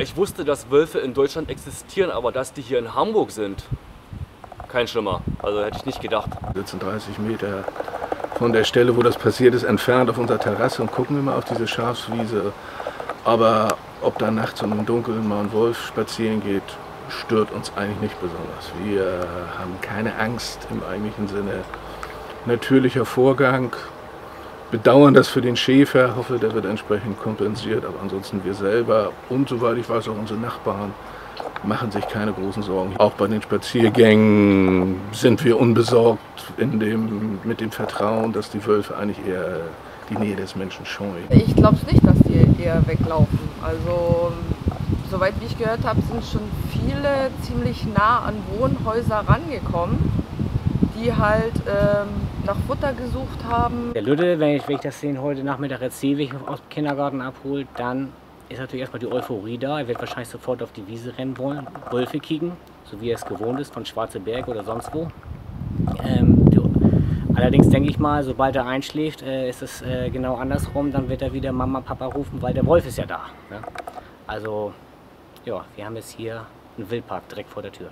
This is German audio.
Ich wusste, dass Wölfe in Deutschland existieren, aber dass die hier in Hamburg sind, kein Schlimmer. Also hätte ich nicht gedacht. Wir sitzen 30 Meter von der Stelle, wo das passiert ist, entfernt auf unserer Terrasse und gucken immer auf diese Schafswiese. Aber ob da nachts und im Dunkeln mal ein Wolf spazieren geht, stört uns eigentlich nicht besonders. Wir haben keine Angst im eigentlichen Sinne. Natürlicher Vorgang, bedauern das für den Schäfer, hoffe, der wird entsprechend kompensiert, aber ansonsten wir selber und soweit ich weiß auch unsere Nachbarn machen sich keine großen Sorgen. Auch bei den Spaziergängen sind wir unbesorgt in dem, mit dem Vertrauen, dass die Wölfe eigentlich eher die Nähe des Menschen scheuen. Ich glaube nicht, dass die eher weglaufen. Also soweit wie ich gehört habe, sind schon viele ziemlich nah an Wohnhäuser rangekommen, die halt ähm, nach Futter gesucht haben. Der Lütte, wenn ich, wenn ich das den heute Nachmittag erzähle, wenn ich aus dem Kindergarten abhole, dann ist natürlich erstmal die Euphorie da. Er wird wahrscheinlich sofort auf die Wiese rennen wollen, Wölfe kicken, so wie er es gewohnt ist von Schwarze Berg oder sonst wo. Ähm, allerdings denke ich mal, sobald er einschläft, äh, ist es äh, genau andersrum. Dann wird er wieder Mama, Papa rufen, weil der Wolf ist ja da. Ne? Also, ja, wir haben jetzt hier einen Wildpark direkt vor der Tür.